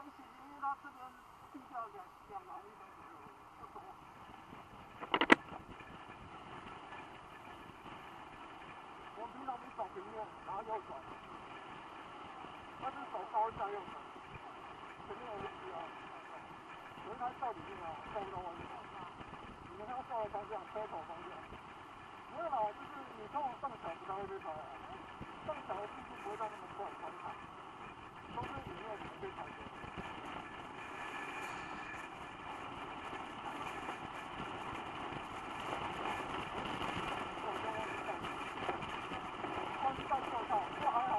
因为它这边地下两两行不多。我们平常你走平面，然后右转，它是走高架右转，前面有个需要，可是它到里面啊，照不到外面。你们看它照的方向，车头方向。没有啦，就是你从上桥不太会被拍啊，上桥的速度不会到那么そうそう、そ。